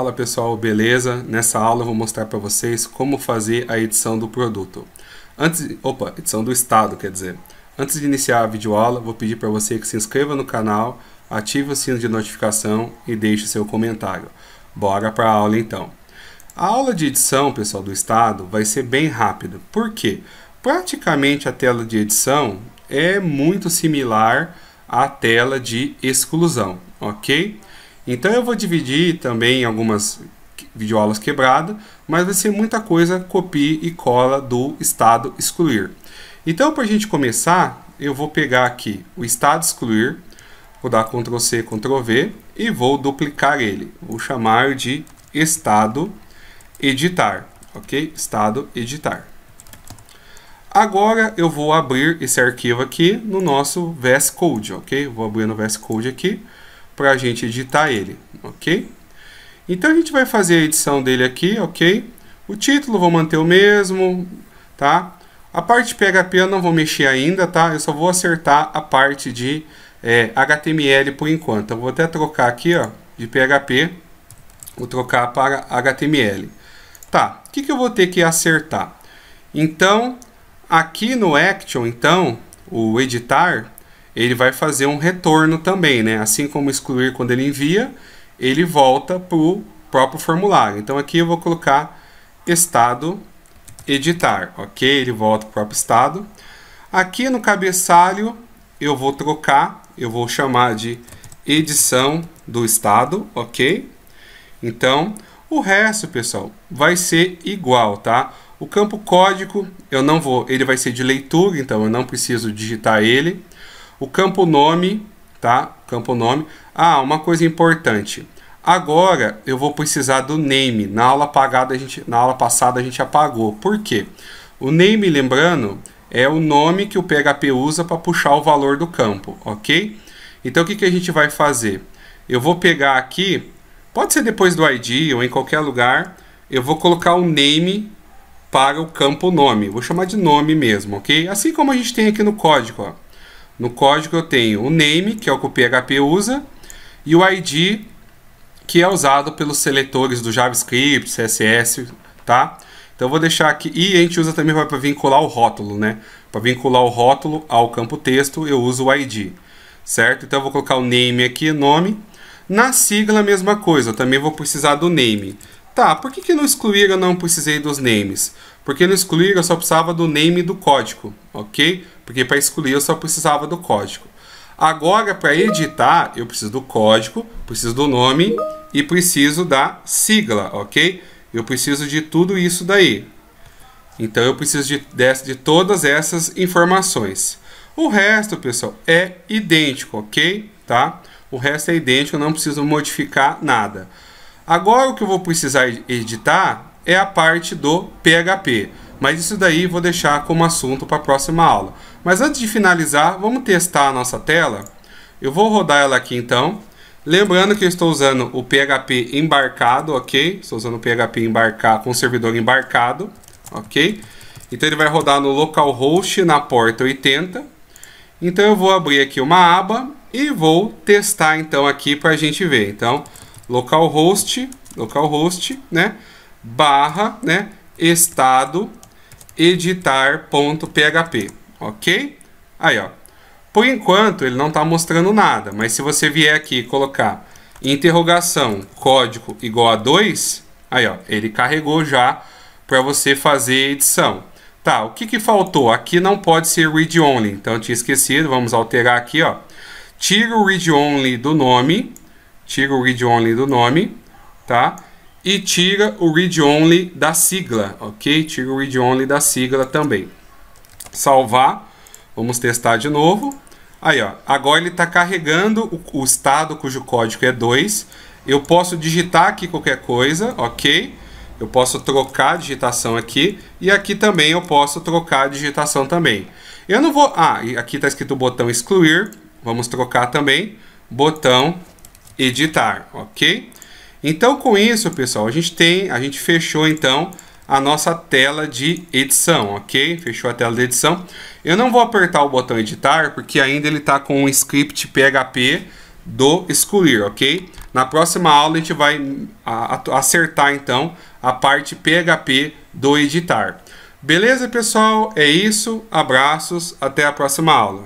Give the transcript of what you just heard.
Fala pessoal, beleza? Nessa aula eu vou mostrar para vocês como fazer a edição do produto. Antes, opa, edição do estado, quer dizer. Antes de iniciar a videoaula, vou pedir para você que se inscreva no canal, ative o sino de notificação e deixe seu comentário. Bora para a aula então. A aula de edição, pessoal, do estado vai ser bem rápida. Por quê? Praticamente a tela de edição é muito similar à tela de exclusão, ok? Então eu vou dividir também algumas videoaulas quebradas, mas vai ser muita coisa copia e cola do estado excluir. Então para a gente começar, eu vou pegar aqui o estado excluir, vou dar Ctrl C, Ctrl V e vou duplicar ele. Vou chamar de estado editar, ok? Estado editar. Agora eu vou abrir esse arquivo aqui no nosso VS Code, ok? Vou abrir no VS Code aqui para a gente editar ele, ok? Então a gente vai fazer a edição dele aqui, ok? O título vou manter o mesmo, tá? A parte PHP eu não vou mexer ainda, tá? Eu só vou acertar a parte de é, HTML por enquanto. Eu vou até trocar aqui, ó, de PHP, vou trocar para HTML. Tá, o que, que eu vou ter que acertar? Então, aqui no Action, então, o editar, ele vai fazer um retorno também, né? Assim como excluir quando ele envia, ele volta para o próprio formulário. Então aqui eu vou colocar estado editar, ok? Ele volta para o próprio estado. Aqui no cabeçalho eu vou trocar, eu vou chamar de edição do estado, ok? Então o resto, pessoal, vai ser igual, tá? O campo código eu não vou, ele vai ser de leitura, então eu não preciso digitar ele. O campo nome, tá? Campo nome. Ah, uma coisa importante. Agora eu vou precisar do name. Na aula apagada a gente, na aula passada a gente apagou. Por quê? O name, lembrando, é o nome que o PHP usa para puxar o valor do campo, ok? Então o que, que a gente vai fazer? Eu vou pegar aqui, pode ser depois do ID ou em qualquer lugar, eu vou colocar o name para o campo nome. Vou chamar de nome mesmo, ok? Assim como a gente tem aqui no código, ó. No código eu tenho o name, que é o que o PHP usa, e o ID, que é usado pelos seletores do JavaScript, CSS, tá? Então eu vou deixar aqui, e a gente usa também para vincular o rótulo, né? Para vincular o rótulo ao campo texto, eu uso o ID, certo? Então eu vou colocar o name aqui, nome. Na sigla a mesma coisa, eu também vou precisar do name. Tá, por que, que no excluir eu não precisei dos names? Porque no excluir eu só precisava do name do código, ok? Porque para excluir eu só precisava do código. Agora, para editar, eu preciso do código, preciso do nome e preciso da sigla, ok? Eu preciso de tudo isso daí. Então, eu preciso de, de, de todas essas informações. O resto, pessoal, é idêntico, ok? Tá? O resto é idêntico, eu não preciso modificar nada. Agora, o que eu vou precisar editar é a parte do PHP. Mas isso daí vou deixar como assunto para a próxima aula. Mas antes de finalizar, vamos testar a nossa tela. Eu vou rodar ela aqui então. Lembrando que eu estou usando o PHP embarcado, ok? Estou usando o PHP embarcado com o servidor embarcado, ok? Então ele vai rodar no localhost na porta 80. Então eu vou abrir aqui uma aba e vou testar então aqui para a gente ver. Então localhost, localhost, né? Barra, né? Estado editar.php, ok? Aí, ó. Por enquanto, ele não está mostrando nada, mas se você vier aqui e colocar interrogação código igual a 2, aí, ó, ele carregou já para você fazer edição. Tá, o que, que faltou? Aqui não pode ser read only, então tinha esquecido, vamos alterar aqui, ó. Tira o read only do nome, tira o read only do nome, tá? e tira o read only da sigla, ok? Tira o read only da sigla também. Salvar, vamos testar de novo. Aí, ó, agora ele está carregando o, o, estado cujo código é 2. Eu posso digitar aqui qualquer coisa, ok? Eu posso trocar a digitação aqui e aqui também eu posso trocar a digitação também. Eu não vou... Ah, aqui está escrito o botão excluir. Vamos trocar também. Botão editar, ok? Então, com isso, pessoal, a gente tem, a gente fechou então a nossa tela de edição, ok? Fechou a tela de edição. Eu não vou apertar o botão editar porque ainda ele está com um script PHP do excluir, ok? Na próxima aula a gente vai acertar então a parte PHP do editar. Beleza, pessoal? É isso. Abraços. Até a próxima aula.